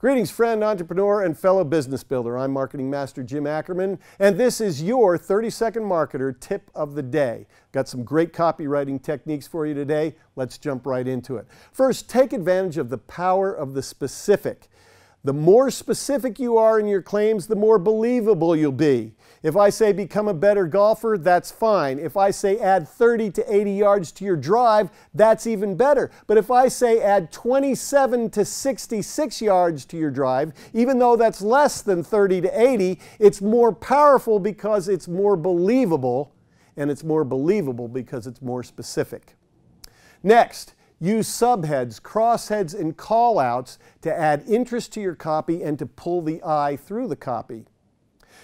Greetings, friend, entrepreneur, and fellow business builder. I'm Marketing Master Jim Ackerman, and this is your 30 Second Marketer tip of the day. Got some great copywriting techniques for you today. Let's jump right into it. First, take advantage of the power of the specific. The more specific you are in your claims, the more believable you'll be. If I say become a better golfer, that's fine. If I say add 30 to 80 yards to your drive, that's even better. But if I say add 27 to 66 yards to your drive, even though that's less than 30 to 80, it's more powerful because it's more believable, and it's more believable because it's more specific. Next, Use subheads, crossheads, and callouts to add interest to your copy and to pull the eye through the copy.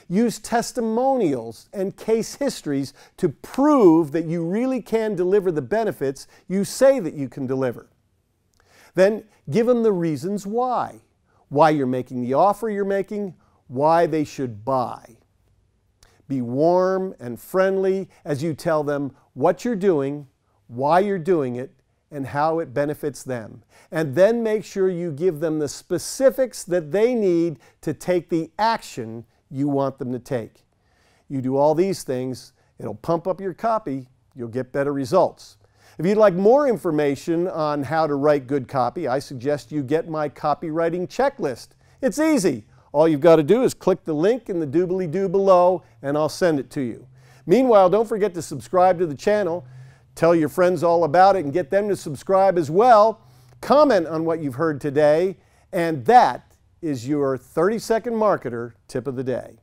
Use testimonials and case histories to prove that you really can deliver the benefits you say that you can deliver. Then give them the reasons why. Why you're making the offer you're making, why they should buy. Be warm and friendly as you tell them what you're doing, why you're doing it, and how it benefits them. And then make sure you give them the specifics that they need to take the action you want them to take. You do all these things, it'll pump up your copy, you'll get better results. If you'd like more information on how to write good copy, I suggest you get my copywriting checklist. It's easy. All you've got to do is click the link in the doobly-doo below and I'll send it to you. Meanwhile, don't forget to subscribe to the channel Tell your friends all about it and get them to subscribe as well. Comment on what you've heard today. And that is your 30 second marketer tip of the day.